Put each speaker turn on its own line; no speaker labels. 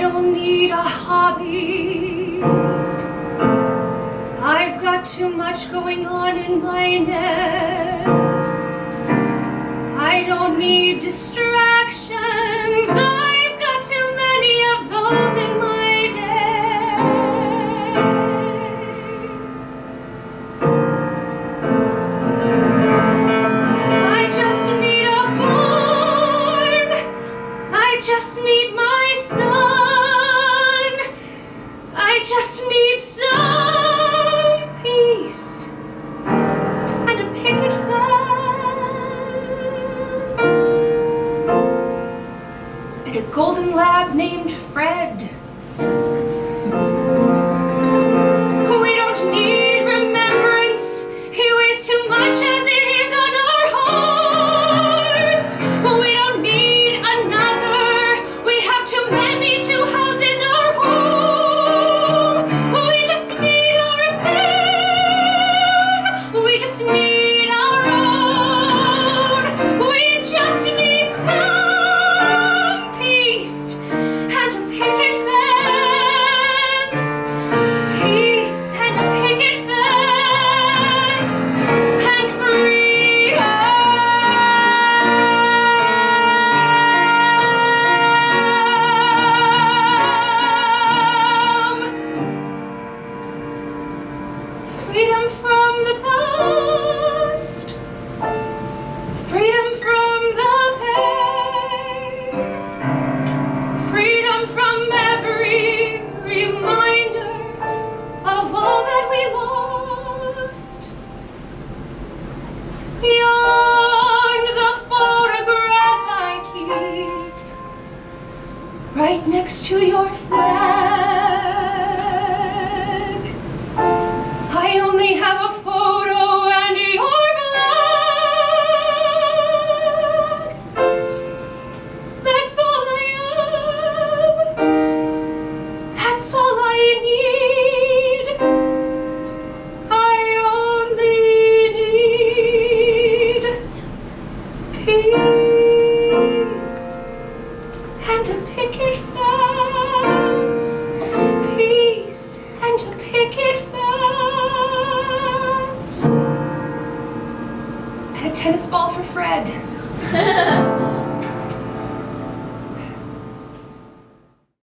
don't need a hobby. I've got too much going on in my nest. I don't need distractions. I've got too many of those in my day. I just need a barn. I just need my just need some peace and a picket fence and a golden lab named Fred. Right next to your flag. Tennis ball for Fred.